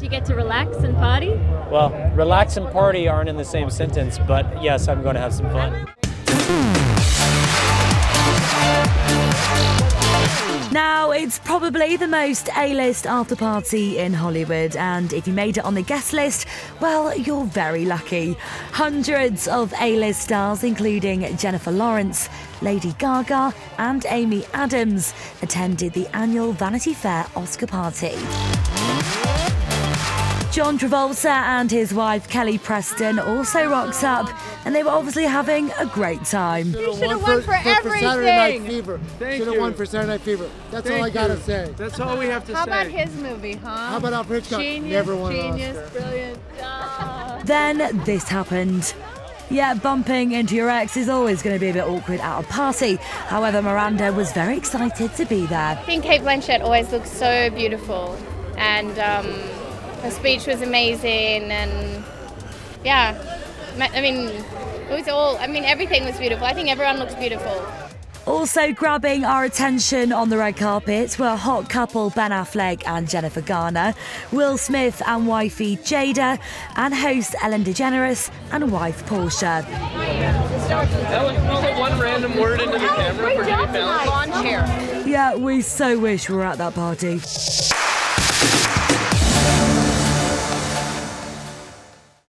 get to relax and party? Well, relax and party aren't in the same sentence, but yes, I'm going to have some fun. Now, it's probably the most A list after party in Hollywood, and if you made it on the guest list, well, you're very lucky. Hundreds of A list stars, including Jennifer Lawrence, Lady Gaga, and Amy Adams, attended the annual Vanity Fair Oscar party. John Travolta and his wife Kelly Preston also rocks up, and they were obviously having a great time. You should have won for, for Saturday Night Fever. Should have won for Saturday Night Fever. That's Thank all I gotta you. say. That's all we have to How say. How about his movie, huh? How about Alfred Hitchcock? Genius, Never won an genius, Oscar. brilliant. Then this happened. Yeah, bumping into your ex is always going to be a bit awkward at a party. However, Miranda was very excited to be there. I think Cate Blanchett always looks so beautiful, and um, her speech was amazing, and yeah, I mean, it was all. I mean, everything was beautiful. I think everyone looks beautiful. Also grabbing our attention on the red carpet were hot couple Ben Affleck and Jennifer Garner, Will Smith and wifey Jada, and host Ellen DeGeneres and wife Portia. Ellen, can you put one random word into the camera for Jimmy Fallon? Lawn chair. Yeah, we so wish we were at that party.